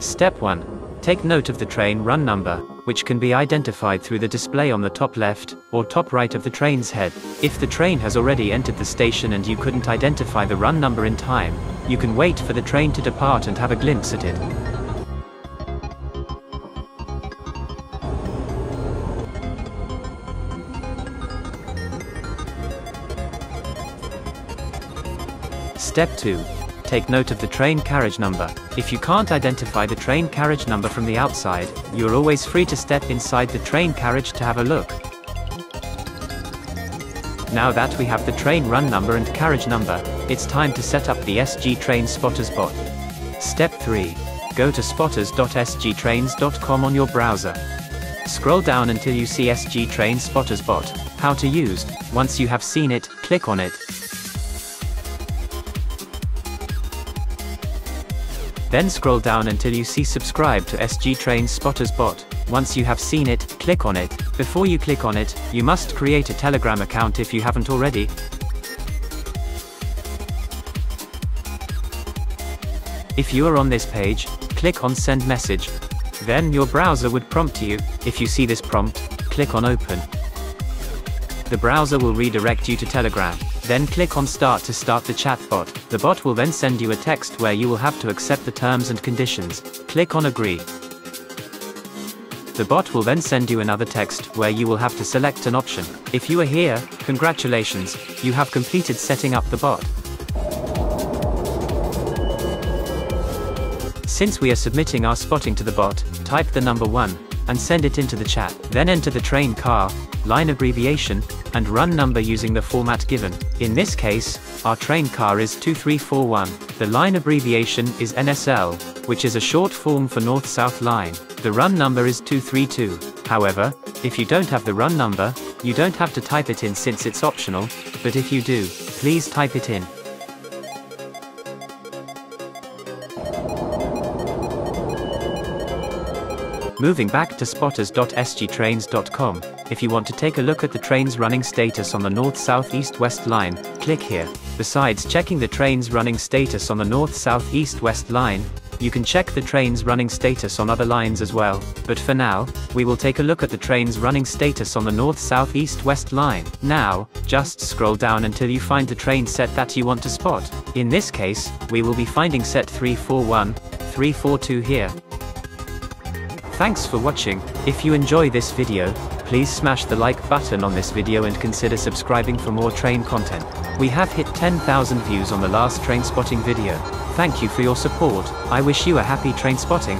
Step 1. Take note of the train run number, which can be identified through the display on the top left, or top right of the train's head. If the train has already entered the station and you couldn't identify the run number in time, you can wait for the train to depart and have a glimpse at it. Step 2. Take note of the train carriage number. If you can't identify the train carriage number from the outside, you are always free to step inside the train carriage to have a look. Now that we have the train run number and carriage number, it's time to set up the SG Train Spotters bot. Step 3. Go to spotters.sgtrains.com on your browser. Scroll down until you see SG Train Spotters bot. How to use. Once you have seen it, click on it. Then scroll down until you see subscribe to SG Train Spotters bot. Once you have seen it, click on it. Before you click on it, you must create a Telegram account if you haven't already. If you are on this page, click on send message. Then your browser would prompt you. If you see this prompt, click on open. The browser will redirect you to Telegram. Then click on Start to start the chatbot. The bot will then send you a text where you will have to accept the terms and conditions. Click on Agree. The bot will then send you another text where you will have to select an option. If you are here, congratulations, you have completed setting up the bot. Since we are submitting our spotting to the bot, type the number 1 and send it into the chat. Then enter the train car, line abbreviation, and run number using the format given. In this case, our train car is 2341. The line abbreviation is NSL, which is a short form for North-South Line. The run number is 232. However, if you don't have the run number, you don't have to type it in since it's optional, but if you do, please type it in. Moving back to spotters.sgtrains.com, if you want to take a look at the train's running status on the North South East West line, click here. Besides checking the train's running status on the North South East West line, you can check the train's running status on other lines as well. But for now, we will take a look at the train's running status on the North South East West line. Now, just scroll down until you find the train set that you want to spot. In this case, we will be finding set 341, 342 here. Thanks for watching, if you enjoy this video, please smash the like button on this video and consider subscribing for more train content. We have hit 10,000 views on the last train spotting video. Thank you for your support, I wish you a happy train spotting.